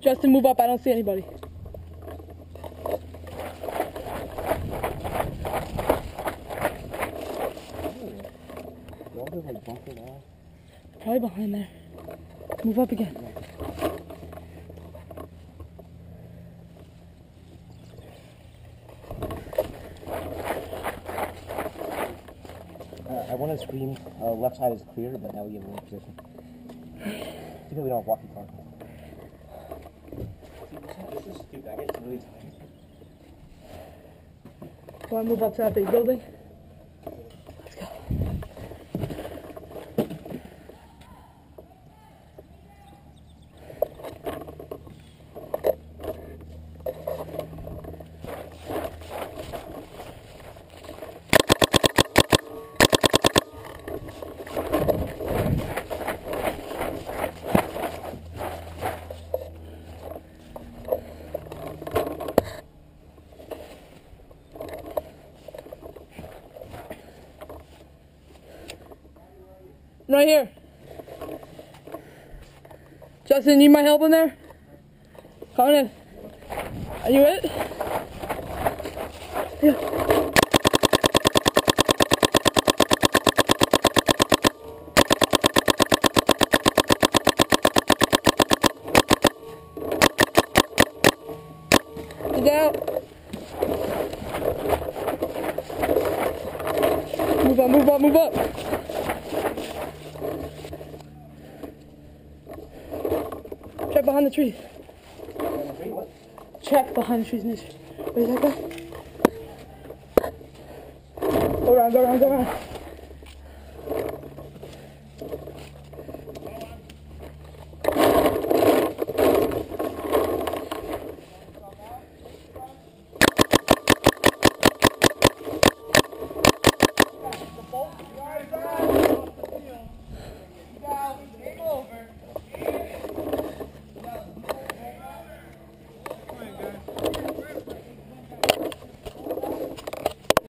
Justin, move up. I don't see anybody. Probably behind there. Move up again. Uh, I want to scream uh, left side is clear, but now we have a position. Because we don't have walkie. This is I tired. Go on, move up to that big building. Right here. Justin, need my help in there? Come in. Are you it? Yeah. Out. Move up, move up, move up. Check behind the trees. Check behind the trees, Nish. Where's that guy? Go around, go around, go around.